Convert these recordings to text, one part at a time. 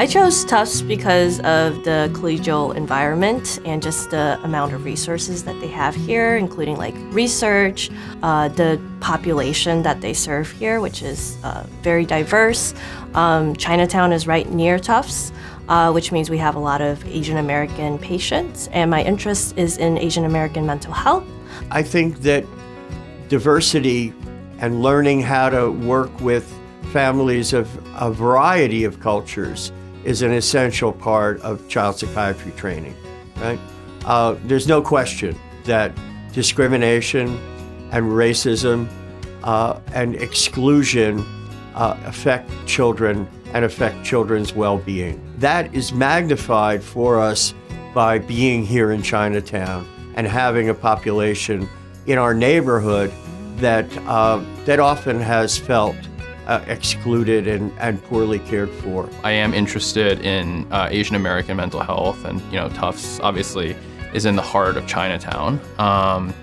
I chose Tufts because of the collegial environment and just the amount of resources that they have here, including like research, uh, the population that they serve here, which is uh, very diverse. Um, Chinatown is right near Tufts. Uh, which means we have a lot of Asian American patients, and my interest is in Asian American mental health. I think that diversity and learning how to work with families of a variety of cultures is an essential part of child psychiatry training, right? Uh, there's no question that discrimination and racism uh, and exclusion uh, affect children and affect children's well-being. That is magnified for us by being here in Chinatown and having a population in our neighborhood that, uh, that often has felt uh, excluded and, and poorly cared for. I am interested in uh, Asian American mental health, and you know, Tufts obviously is in the heart of Chinatown. Um,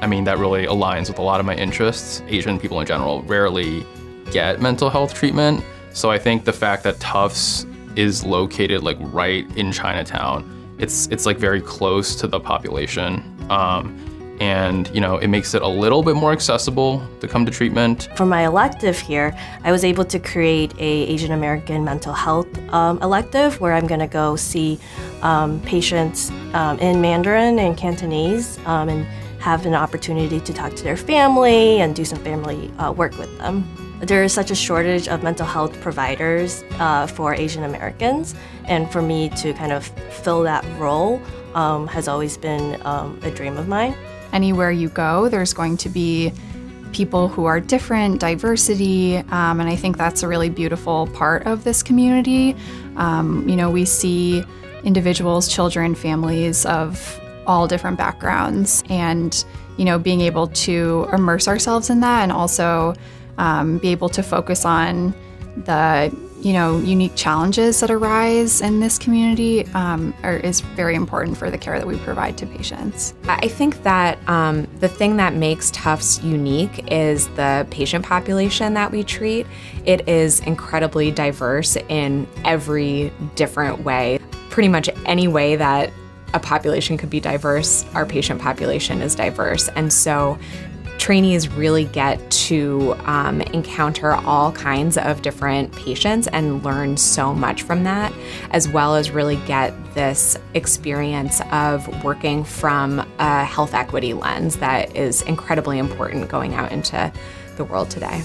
I mean, that really aligns with a lot of my interests. Asian people in general rarely get mental health treatment, so I think the fact that Tufts is located like right in Chinatown, it's it's like very close to the population. Um, and you know it makes it a little bit more accessible to come to treatment. For my elective here, I was able to create a Asian American mental health um, elective where I'm going to go see um, patients um, in Mandarin and Cantonese um, and have an opportunity to talk to their family and do some family uh, work with them. There is such a shortage of mental health providers uh, for Asian Americans, and for me to kind of fill that role um, has always been um, a dream of mine. Anywhere you go, there's going to be people who are different, diversity, um, and I think that's a really beautiful part of this community. Um, you know, we see individuals, children, families of all different backgrounds, and you know, being able to immerse ourselves in that and also um, be able to focus on the you know unique challenges that arise in this community um, are, is very important for the care that we provide to patients. I think that um, the thing that makes Tufts unique is the patient population that we treat. It is incredibly diverse in every different way. Pretty much any way that a population could be diverse, our patient population is diverse. And so trainees really get to um, encounter all kinds of different patients and learn so much from that, as well as really get this experience of working from a health equity lens that is incredibly important going out into the world today.